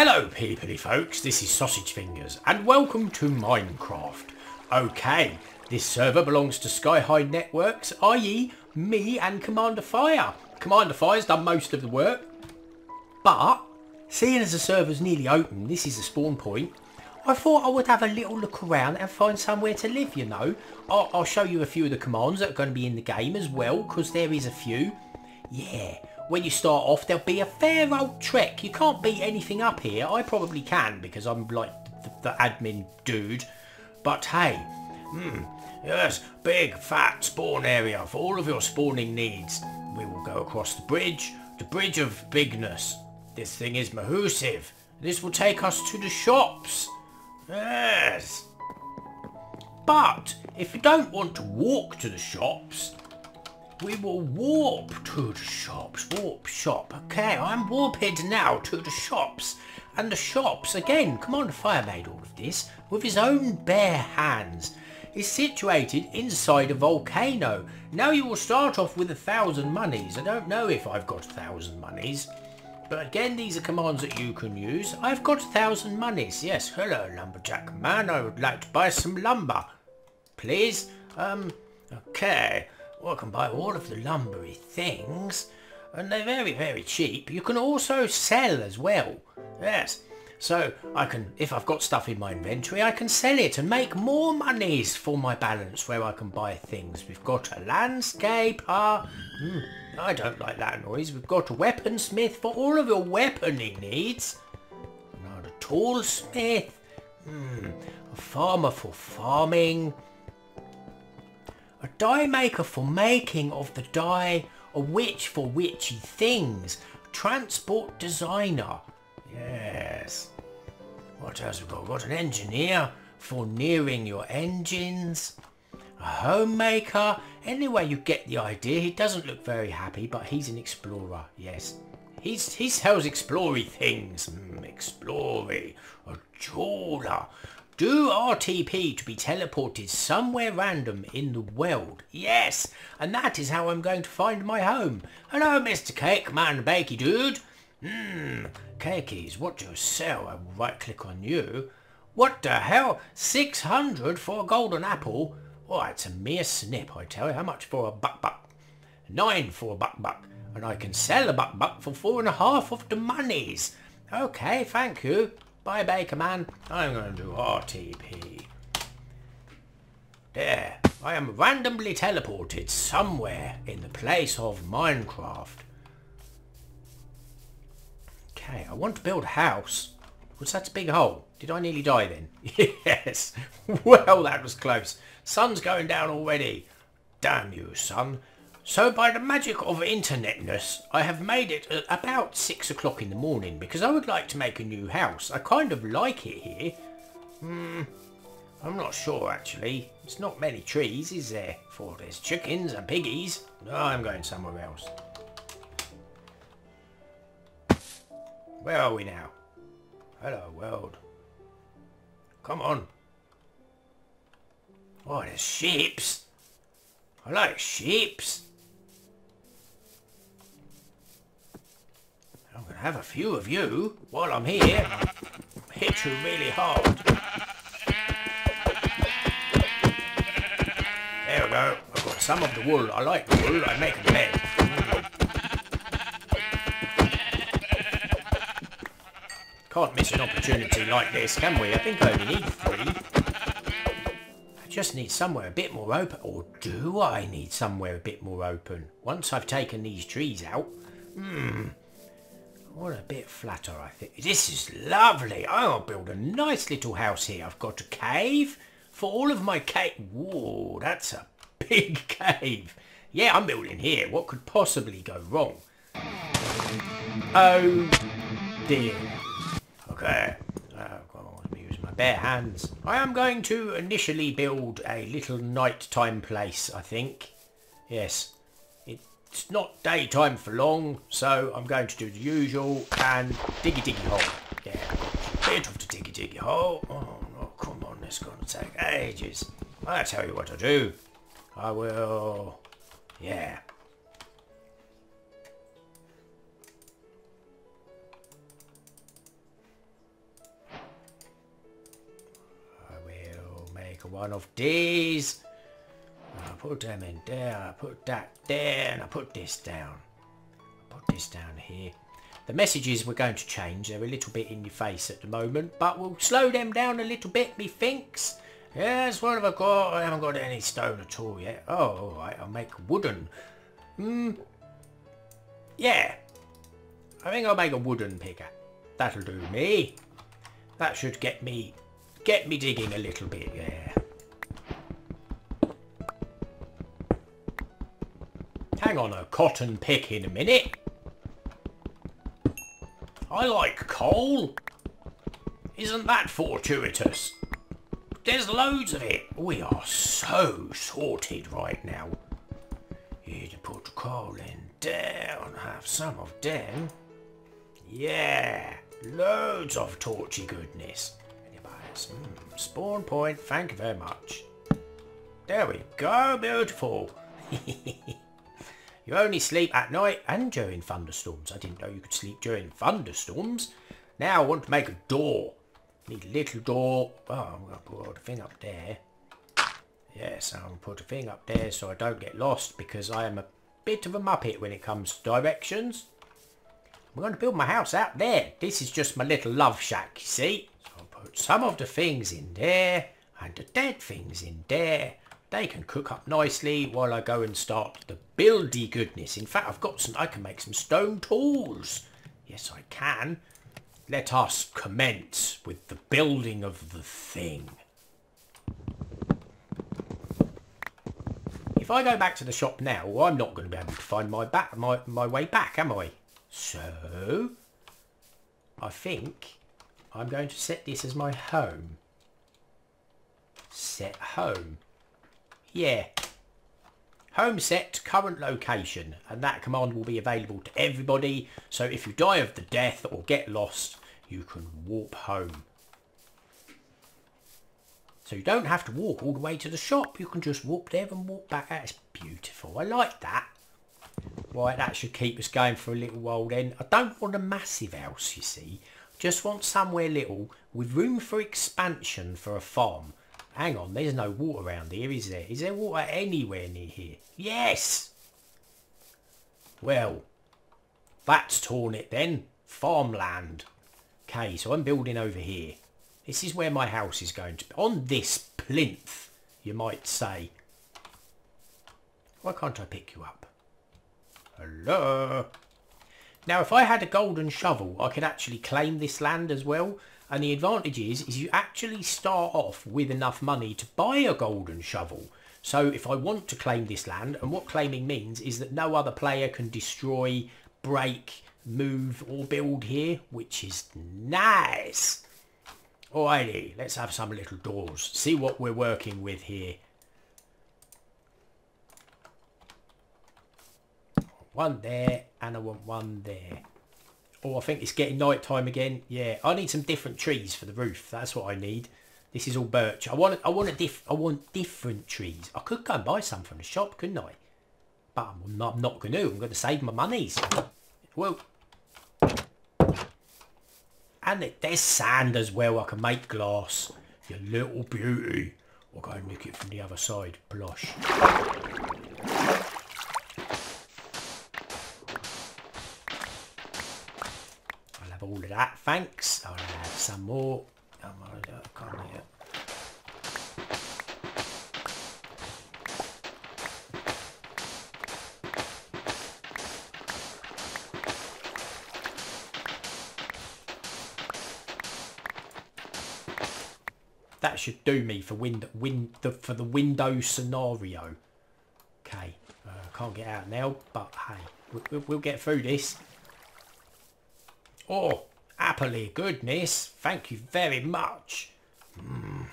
Hello, peoply folks, this is Sausage Fingers, and welcome to Minecraft. Okay, this server belongs to Sky High Networks, i.e. me and Commander Thire. Commander Thire's done most of the work, but seeing as the server's nearly open, this is the spawn point, I thought I would have a little look around and find somewhere to live, you know. I'll, I'll show you a few of the commands that are going to be in the game as well, because there is a few. Yeah, when you start off, there'll be a fair old trek. You can't beat anything up here. I probably can, because I'm like the, the admin dude. But hey, hmm, yes, big fat spawn area for all of your spawning needs. We will go across the bridge, the bridge of bigness. This thing is mahusive. This will take us to the shops. Yes. But if you don't want to walk to the shops, we will warp to the shops. Warp shop. Okay, I'm warped now to the shops. And the shops, again, Commander Thire made all of this with his own bare hands. Is situated inside a volcano. Now you will start off with a thousand monies. I don't know if I've got a thousand monies. But again, these are commands that you can use. I've got a thousand monies. Yes, hello, lumberjack man. I would like to buy some lumber. Please? Um, okay. Well, I can buy all of the lumbery things. And they're very, very cheap. You can also sell as well. Yes. So I can, if I've got stuff in my inventory, I can sell it and make more monies for my balance where I can buy things. We've got a landscaper. Hmm, I don't like that noise. We've got a weaponsmith for all of your weaponing needs. Not a toolsmith. Hmm, a farmer for farming. A dye maker for making of the dye. A witch for witchy things. Transport designer. Yes. What else we got? We've got an engineer for nearing your engines. A homemaker. Anyway, you get the idea. He doesn't look very happy, but he's an explorer. Yes. He's, he sells explory things. Mm, explory. A jeweler. Do RTP to be teleported somewhere random in the world. Yes, and that is how I'm going to find my home. Hello, Mr. Cake Man Bakey Dude. Hmm, cakeys, what do you sell? I will right click on you. What the hell? 600 for a golden apple? Oh, it's a mere snip, I tell you. How much for a buck buck? Nine for a buck buck. And I can sell a buck buck for four and a half of the monies. Okay, thank you. Bye, Baker Man. I'm going to do RTP. There. I am randomly teleported somewhere in the place of Minecraft. Okay, I want to build a house. Was that a big hole? Did I nearly die then? yes. Well, that was close. Sun's going down already. Damn you, sun. So by the magic of internetness, I have made it at about six o'clock in the morning because I would like to make a new house. I kind of like it here. Hmm, I'm not sure actually. It's not many trees, is there? For there's chickens and piggies. No, I'm going somewhere else. Where are we now? Hello, world. Come on. Oh, there's sheeps. I like sheeps. To have a few of you while I'm here. Hit you really hard. There we go. I've got some of the wool. I like the wool. I make a bed. Can't miss an opportunity like this, can we? I think I only need three. I just need somewhere a bit more open. Or do I need somewhere a bit more open? Once I've taken these trees out. Hmm. What a bit flatter, I think. This is lovely. I'll build a nice little house here. I've got a cave for all of my cave. Whoa, that's a big cave. Yeah, I'm building here. What could possibly go wrong? Oh, dear. Okay. Uh, I'll use my bare hands. I am going to initially build a little nighttime place, I think. Yes it's not daytime for long, so I'm going to do the usual and diggy diggy hole. Yeah, bit of the diggy diggy hole. Oh no, come on, this is going to take ages. I'll tell you what I'll do. I will, yeah. I will make one of these Put them in there, I put that there, and I put this down. Put this down here. The messages we're going to change. They're a little bit in your face at the moment, but we'll slow them down a little bit, methinks. Yes, what have I got? I haven't got any stone at all yet. Oh, alright, I'll make wooden. Hmm. Yeah. I think I'll make a wooden picker. That'll do me. That should get me get me digging a little bit, yeah. Hang on a cotton pick in a minute. I like coal. Isn't that fortuitous? There's loads of it. We are so sorted right now. Here to put coal in down, and have some of them. Yeah, loads of torchy goodness. Mm, spawn point, thank you very much. There we go, beautiful. You only sleep at night and during thunderstorms. I didn't know you could sleep during thunderstorms. Now I want to make a door. Need a little door. Oh, I'm going to put a thing up there. Yes, to put a thing up there so I don't get lost because I am a bit of a muppet when it comes to directions. I'm going to build my house out there. This is just my little love shack, you see. So I'll put some of the things in there and the dead things in there they can cook up nicely while I go and start the buildy goodness. In fact, I've got some, I can make some stone tools. Yes, I can. Let us commence with the building of the thing. If I go back to the shop now, well, I'm not going to be able to find my back, my, my way back, am I? So, I think I'm going to set this as my home. Set home. Yeah. Home set, current location, and that command will be available to everybody, so if you die of the death or get lost, you can warp home. So you don't have to walk all the way to the shop, you can just walk there and walk back. That's beautiful, I like that. Right, that should keep us going for a little while then. I don't want a massive house, you see. Just want somewhere little with room for expansion for a farm. Hang on, there's no water around here, is there? Is there water anywhere near here? Yes! Well, that's torn it then. Farmland. Okay, so I'm building over here. This is where my house is going to be. On this plinth, you might say. Why can't I pick you up? Hello? Now, if I had a golden shovel, I could actually claim this land as well. And the advantage is, is you actually start off with enough money to buy a golden shovel. So if I want to claim this land, and what claiming means is that no other player can destroy, break, move or build here, which is nice. Alrighty, let's have some little doors. See what we're working with here. One there, and I want one there. Oh, I think it's getting night time again. Yeah, I need some different trees for the roof. That's what I need. This is all birch. I want I want a diff I want different trees. I could go and buy some from the shop, couldn't I? But I'm not, I'm not going to. I'm going to save my money. Well, and it, there's sand as well. I can make glass. You little beauty. I'll go and nick it from the other side. Blush. All of that, thanks. I'll have some more. That should do me for wind, wind the, for the window scenario. Okay, uh, can't get out now, but hey, we'll, we'll get through this. Oh, happily goodness. Thank you very much. Mm,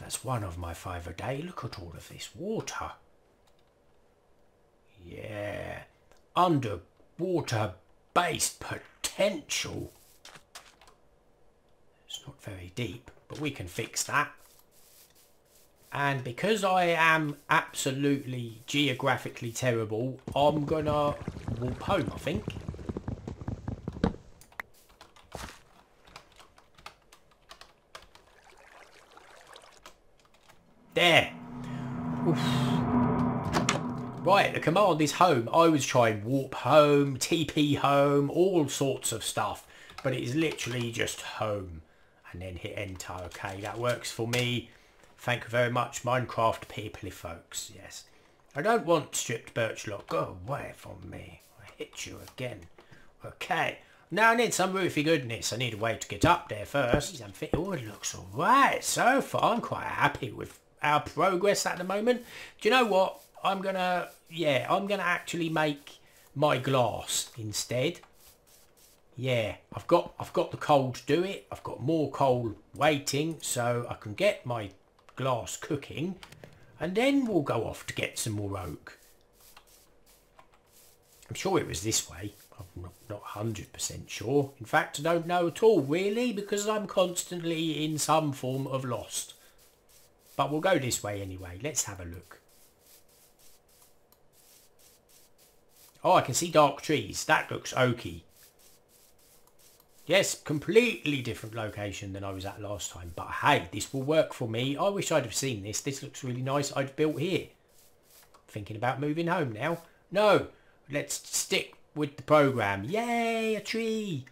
that's one of my five a day. Look at all of this water. Yeah. Underwater based potential. It's not very deep, but we can fix that. And because I am absolutely geographically terrible, I'm gonna walk home, I think. There. Oof. Right, the command is home. I was trying warp home, TP home, all sorts of stuff. But it is literally just home. And then hit enter. Okay, that works for me. Thank you very much, Minecraft people, folks. Yes. I don't want stripped birchlock. Go away from me. I hit you again. Okay. Now I need some roofy goodness. I need a way to get up there first. Oh, it looks alright so far. I'm quite happy with our progress at the moment. Do you know what? I'm gonna, yeah, I'm gonna actually make my glass instead. Yeah, I've got, I've got the coal to do it. I've got more coal waiting, so I can get my glass cooking, and then we'll go off to get some more oak. I'm sure it was this way. I'm not, not 100% sure. In fact, I don't know at all, really, because I'm constantly in some form of lost. But we'll go this way anyway. Let's have a look. Oh, I can see dark trees. That looks oaky. Yes, completely different location than I was at last time. But hey, this will work for me. I wish I'd have seen this. This looks really nice. I'd built here. Thinking about moving home now. No, let's stick with the program. Yay, a tree.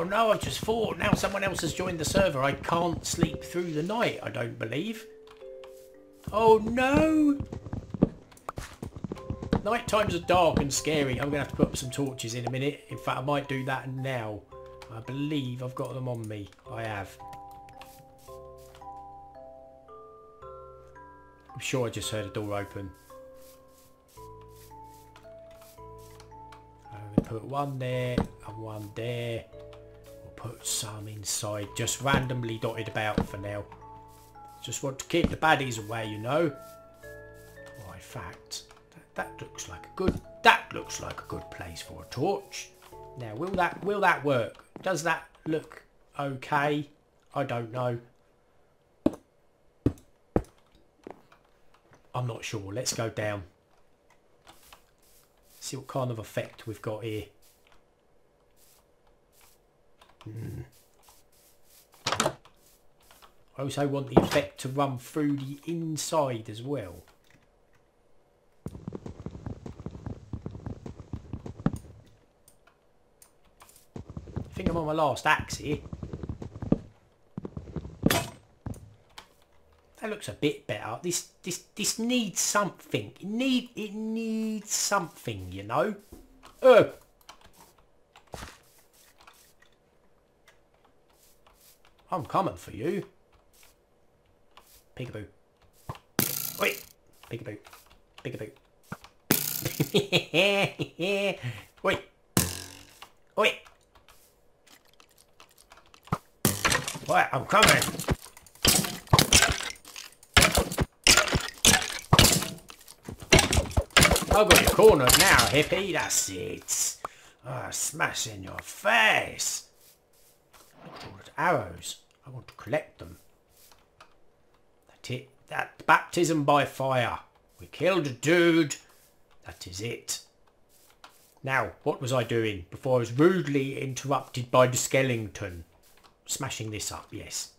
Oh no, I've just thought. Now someone else has joined the server. I can't sleep through the night, I don't believe. Oh no! Night times are dark and scary. I'm going to have to put up some torches in a minute. In fact, I might do that now. I believe I've got them on me. I have. I'm sure I just heard a door open. To put one there and one there. Put some inside. Just randomly dotted about for now. Just want to keep the baddies away, you know. Oh, in fact, that looks like a good that looks like a good place for a torch. Now will that will that work? Does that look okay? I don't know. I'm not sure. Let's go down. See what kind of effect we've got here. Hmm. I also want the effect to run through the inside as well. I think I'm on my last axe here. That looks a bit better. This this this needs something. It need it needs something, you know. Uh. I'm coming for you. Peekaboo. Wait. Peekaboo. Peekaboo. Wait. Wait. What? I'm coming. I've got you cornered now, hippie. That's it. Oh, smash in your face. Arrows. I want to collect them. That it. That baptism by fire. We killed a dude. That is it. Now, what was I doing before I was rudely interrupted by the skeleton? smashing this up, yes.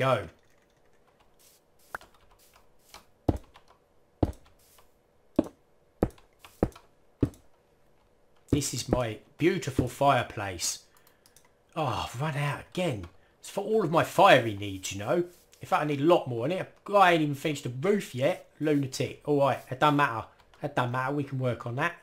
Go. This is my beautiful fireplace. Oh, I've run out again. It's for all of my fiery needs, you know. In fact, I need a lot more in it. I ain't even finished the roof yet. Lunatic. Alright, it doesn't matter. It doesn't matter. We can work on that.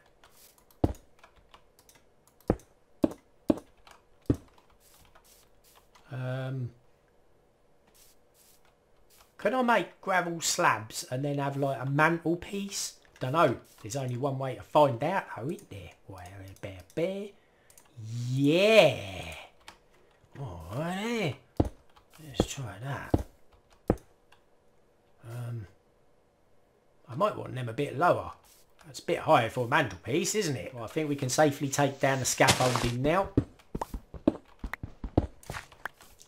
Can I make gravel slabs and then have like a mantelpiece? Don't know. There's only one way to find out, though, isn't there? Well, bear, bear. Yeah. Alrighty. Let's try that. Um, I might want them a bit lower. That's a bit higher for a mantelpiece, isn't it? Well, I think we can safely take down the scaffolding now.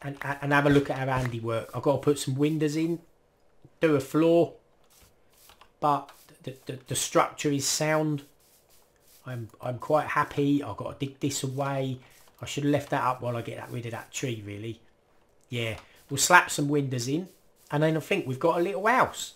And, and have a look at our handiwork. I've got to put some windows in, do a floor, but the, the, the structure is sound. I'm I'm quite happy. I've got to dig this away. I should have left that up while I get that, rid of that tree, really. Yeah, we'll slap some windows in, and then I think we've got a little house.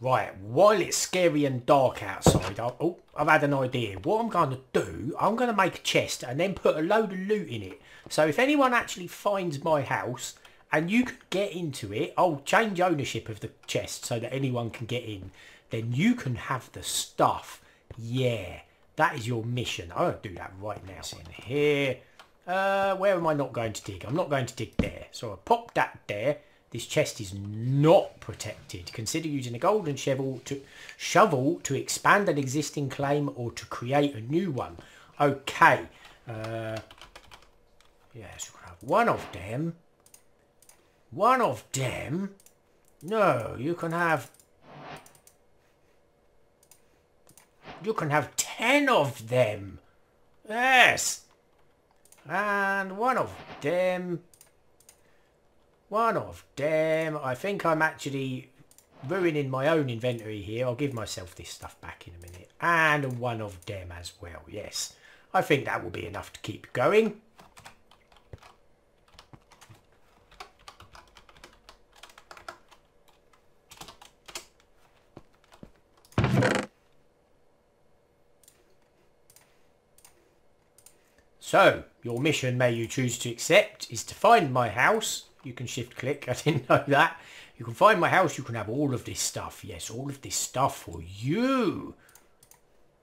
Right, while it's scary and dark outside, I, oh, I've had an idea. What I'm going to do, I'm going to make a chest and then put a load of loot in it. So if anyone actually finds my house and you can get into it, I'll change ownership of the chest so that anyone can get in. Then you can have the stuff. Yeah, that is your mission. I won't do that right now. It's in here. Uh, where am I not going to dig? I'm not going to dig there. So I pop that there. This chest is not protected. Consider using a golden shovel to shovel to expand an existing claim or to create a new one. Okay. Uh, yes, we'll have one of them. One of them. No, you can have. You can have ten of them. Yes. And one of them one of them. I think I'm actually ruining my own inventory here. I'll give myself this stuff back in a minute. And one of them as well, yes. I think that will be enough to keep going. So, your mission, may you choose to accept, is to find my house you can shift click. I didn't know that. You can find my house. You can have all of this stuff. Yes, all of this stuff for you.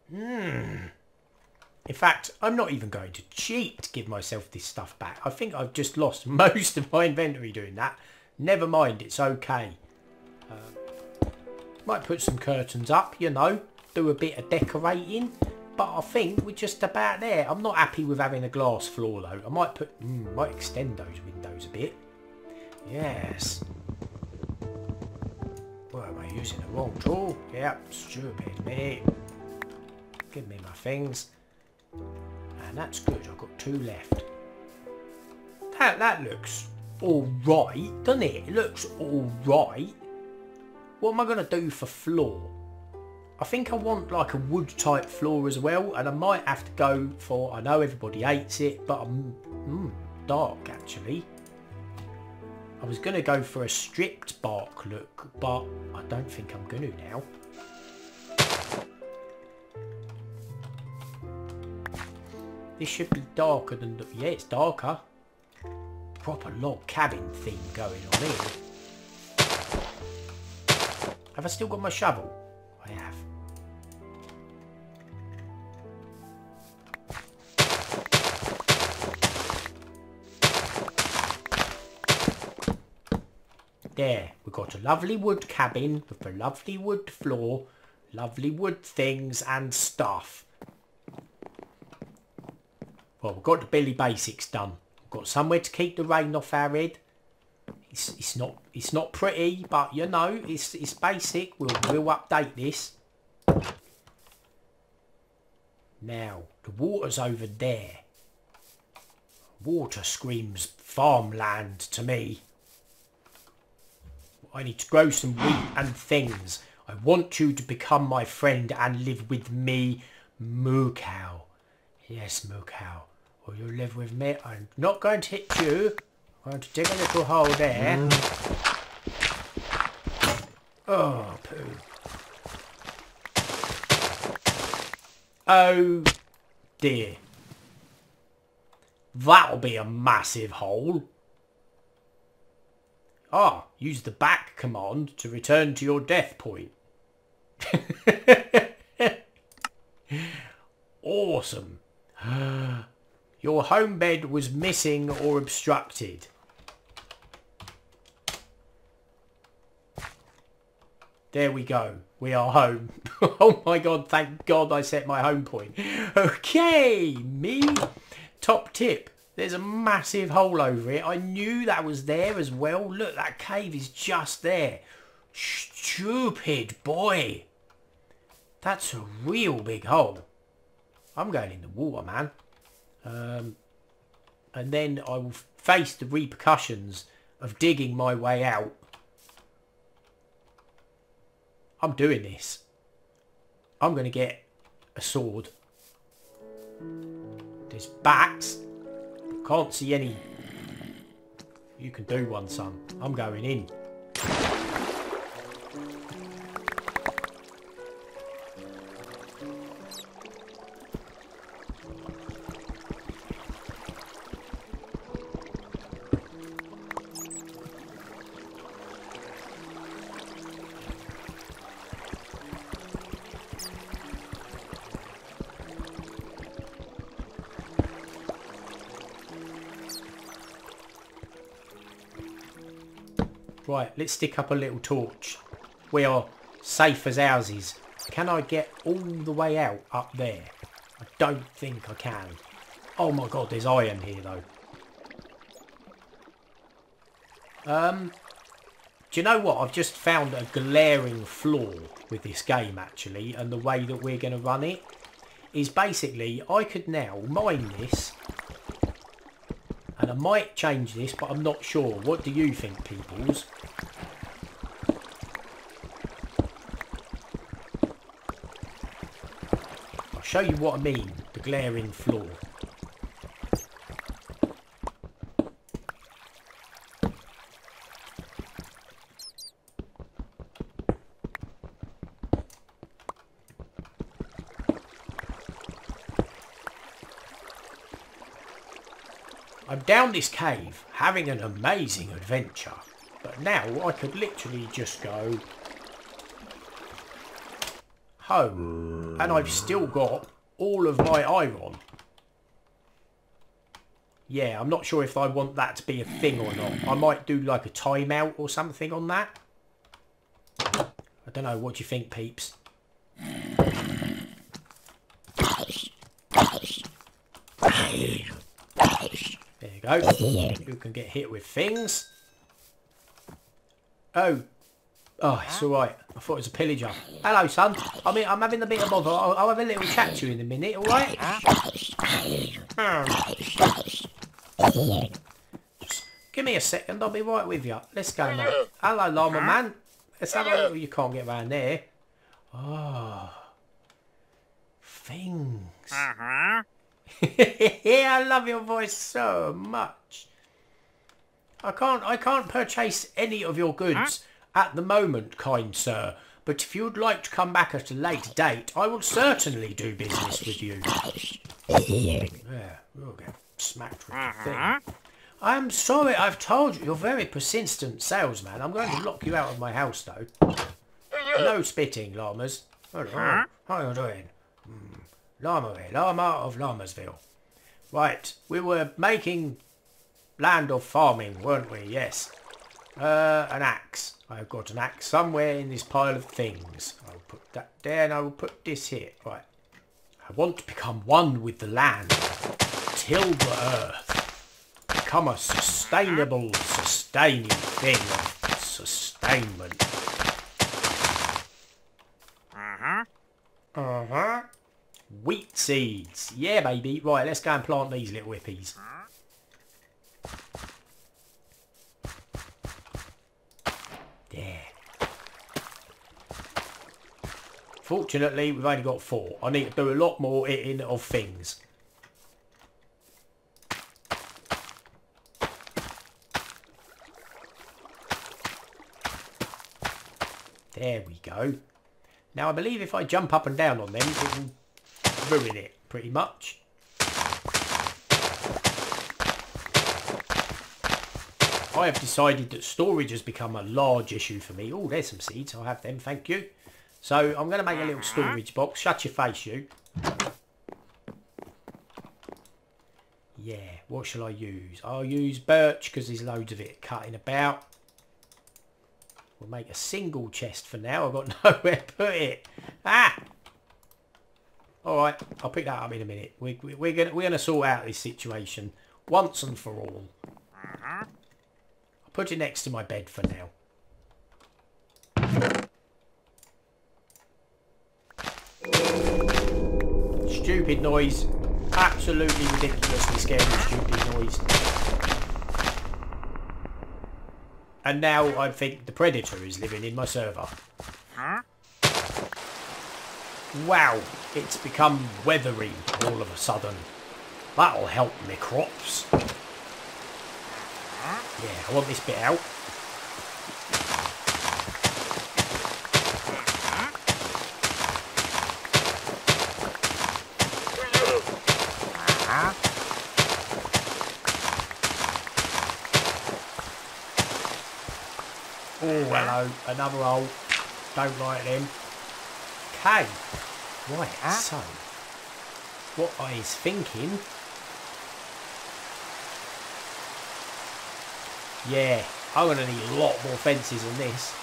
Hmm. In fact, I'm not even going to cheat to give myself this stuff back. I think I've just lost most of my inventory doing that. Never mind, it's okay. Uh, might put some curtains up, you know. Do a bit of decorating. But I think we're just about there. I'm not happy with having a glass floor though. I might put, mm, might extend those windows a bit. Yes. What am I using? The wrong tool? Yep, stupid me. Give me my things. And that's good. I've got two left. That, that looks alright, doesn't it? It looks alright. What am I going to do for floor? I think I want like a wood type floor as well and I might have to go for, I know everybody hates it, but I'm mm, dark actually. I was going to go for a stripped bark look, but I don't think I'm going to now. This should be darker than... The, yeah, it's darker. Proper log cabin theme going on here. Have I still got my shovel? We've got a lovely wood cabin with a lovely wood floor, lovely wood things and stuff. Well, we've got the Billy Basics done. We've got somewhere to keep the rain off our head. It's, it's not it's not pretty, but you know, it's it's basic. We'll we'll update this. Now, the water's over there. Water screams farmland to me. I need to grow some wheat and things. I want you to become my friend and live with me, Moo Cow. Yes, Moo Cow. Will you live with me? I'm not going to hit you. I'm going to dig a little hole there. Mm. Oh, poo. Oh, dear. That'll be a massive hole. Ah, use the back command to return to your death point. awesome. Your home bed was missing or obstructed. There we go. We are home. oh my god, thank god I set my home point. Okay, me. Top tip. There's a massive hole over it. I knew that was there as well. Look, that cave is just there. Stupid boy. That's a real big hole. I'm going in the water, man. Um, and then I will face the repercussions of digging my way out. I'm doing this. I'm going to get a sword. There's bats. Can't see any. You can do one, son. I'm going in. Let's stick up a little torch. We are safe as houses. Can I get all the way out up there? I don't think I can. Oh my god, there's iron here though. Um, do you know what? I've just found a glaring flaw with this game actually and the way that we're going to run it is basically I could now mine this and I might change this but I'm not sure. What do you think peoples? Show you what I mean, the glaring flaw. I'm down this cave, having an amazing adventure. But now I could literally just go home. And I've still got all of my iron. Yeah, I'm not sure if I want that to be a thing or not. I might do like a timeout or something on that. I don't know, what do you think, peeps? There you go. You can get hit with things. Oh. Oh, it's alright. I thought it was a pillager. Hello, son. I mean, I'm having a bit of bother. I'll, I'll have a little chat to you in a minute, alright? Give me a second, I'll be right with you. Let's go, mate. Hello, llama man. Let's have a little... You can't get around there. Oh. Things. Uh-huh. I love your voice so much. I can't I can't purchase any of your goods at the moment, kind sir. But if you'd like to come back at a later date, I will certainly do business with you. Yeah, we'll get smacked with the thing. I'm sorry I've told you. You're a very persistent salesman. I'm going to lock you out of my house, though. No spitting, llamas. Hello. How are you doing? Hmm. Llama here, Llama of Llamasville. Right, we were making land of farming, weren't we? Yes. Uh, an axe. I've got an axe somewhere in this pile of things. I'll put that there and I will put this here. Right. I want to become one with the land. Till the earth. Become a sustainable, sustaining thing of sustainment. Uh-huh. Uh-huh. Wheat seeds. Yeah, baby. Right, let's go and plant these little hippies. Fortunately, we've only got four. I need to do a lot more eating of things. There we go. Now, I believe if I jump up and down on them, it will ruin it, pretty much. I have decided that storage has become a large issue for me. Oh, there's some seeds. I'll have them, thank you. So, I'm going to make a little storage box. Shut your face, you. Yeah, what shall I use? I'll use birch because there's loads of it cutting about. We'll make a single chest for now. I've got nowhere to put it. Ah! Alright, I'll pick that up in a minute. We, we, we're going we're gonna sort out this situation once and for all. I'll put it next to my bed for now. Stupid noise. Absolutely ridiculously scary stupid noise. And now I think the Predator is living in my server. Wow, it's become weathery all of a sudden. That'll help me crops. Yeah, I want this bit out. Huh? Oh, hello, another old. Don't like them. Okay, right, Huh? so, what I is thinking... Yeah, I'm going to need a lot more fences than this.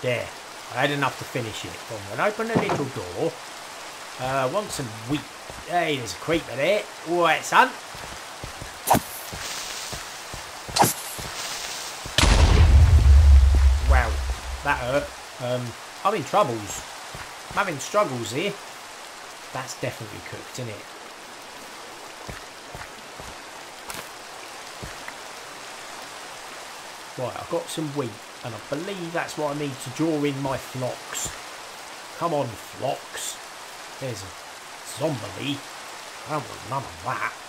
There, I had enough to finish it. I'm to open a little door. Uh, want some wheat. Hey, there's a creeper there. All right, son. Wow, that hurt. Um, I'm in troubles. I'm having struggles here. That's definitely cooked, isn't it? Right, I've got some wheat, and I believe that's what I need to draw in my flocks. Come on, flocks. There's a zombie. I don't want none of that.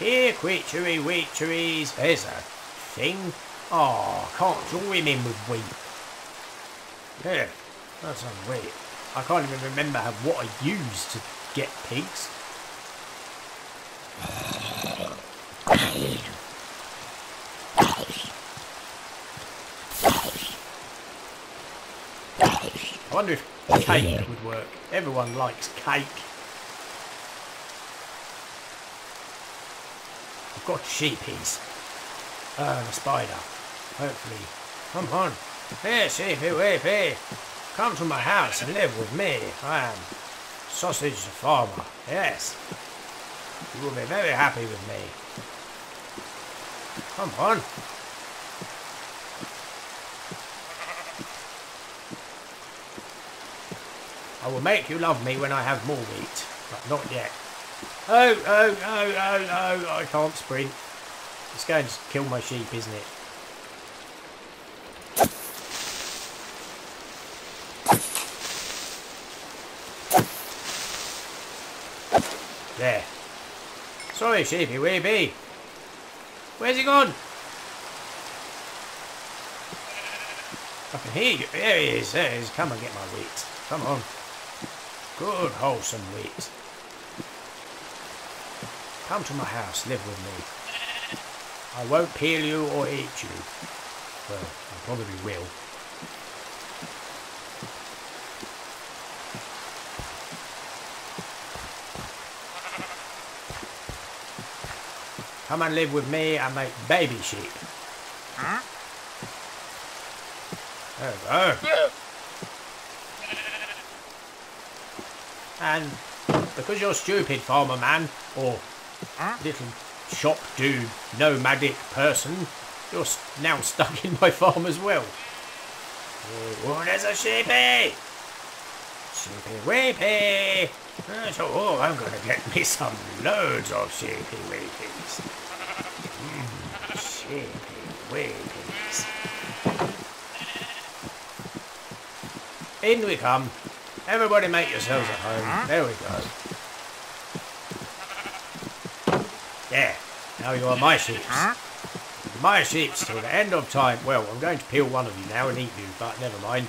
Here, quitchery, witcheries, there's a thing. Oh, can't draw him in with wheat. Yeah, that's unreal. I can't even remember what I used to get pigs. I wonder if cake would work. Everyone likes cake. I've got sheepies. Uh, and a spider. Hopefully. Come on. Here, sheepy weepy. Come to my house and live with me. I am Sausage Farmer. Yes. You will be very happy with me. Come on. I will make you love me when I have more wheat, but not yet. Oh, oh, oh, oh, oh, I can't sprint. It's going to kill my sheep, isn't it? There. Sorry, sheepy weepy. Where's he gone? I can hear you. There he is. There he is. Come and get my wheat. Come on. Good, wholesome wheat. Come to my house. Live with me. I won't peel you or eat you. Well, I probably will. Come and live with me and make baby sheep. Huh? There we go. And because you're stupid, farmer man, or little shop dude, nomadic person, you're now stuck in my farm as well. Oh, there's a sheepy! Sheepy weepy! So, oh, I'm going to get me some loads of sheepy weepies. Mm, sheepy weepies. In we come. Everybody make yourselves at home. There we go. There. Now you are my sheep. My sheep till the end of time. Well, I'm going to peel one of you now and eat you, but never mind.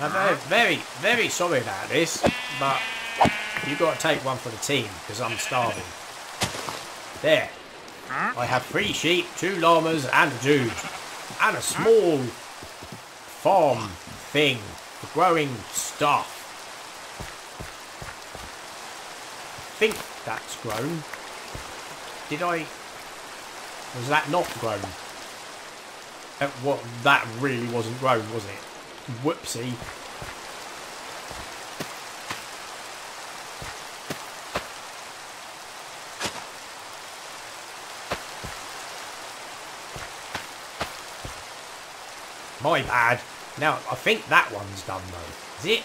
I'm very, very, very sorry about this, but you've got to take one for the team because I'm starving. There. I have three sheep, two llamas, and a dude. And a small farm thing for growing stuff. think that's grown. Did I... Was that not grown? That, what, that really wasn't grown, was it? Whoopsie. My bad. Now, I think that one's done though. Is it?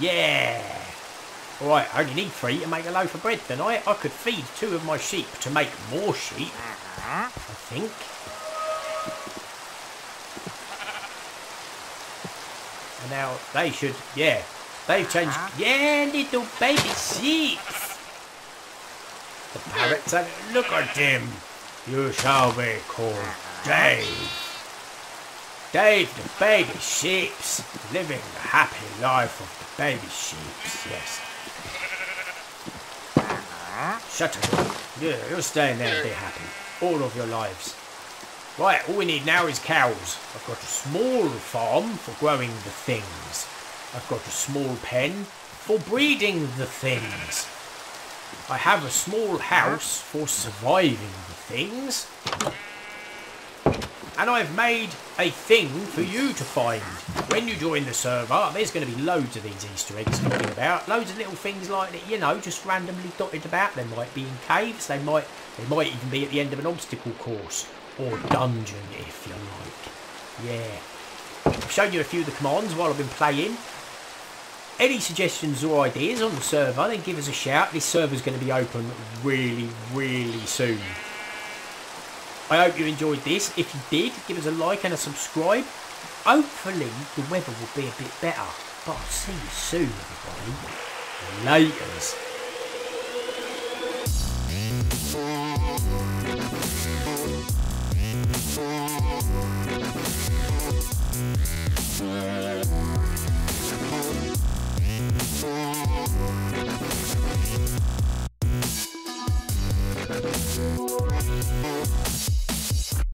Yeah. Alright, I only need three to make a loaf of bread tonight. I could feed two of my sheep to make more sheep. I think. And now they should, yeah. They've changed. Yeah, little baby sheep. The parrots are, look at him. You shall be called Dave. Dave the baby sheeps, living the happy life of the baby sheeps, yes. Shut up. Yeah, you're staying there and be happy. All of your lives. Right, all we need now is cows. I've got a small farm for growing the things. I've got a small pen for breeding the things. I have a small house for surviving things. And I've made a thing for you to find. When you join the server, there's going to be loads of these Easter eggs talking about. Loads of little things like that, you know, just randomly dotted about. They might be in caves. They might, they might even be at the end of an obstacle course. Or dungeon, if you like. Yeah. I've shown you a few of the commands while I've been playing. Any suggestions or ideas on the server, then give us a shout. This server's going to be open really, really soon. I hope you enjoyed this. If you did, give us a like and a subscribe. Hopefully the weather will be a bit better. But I'll see you soon, everybody. Laters. Thank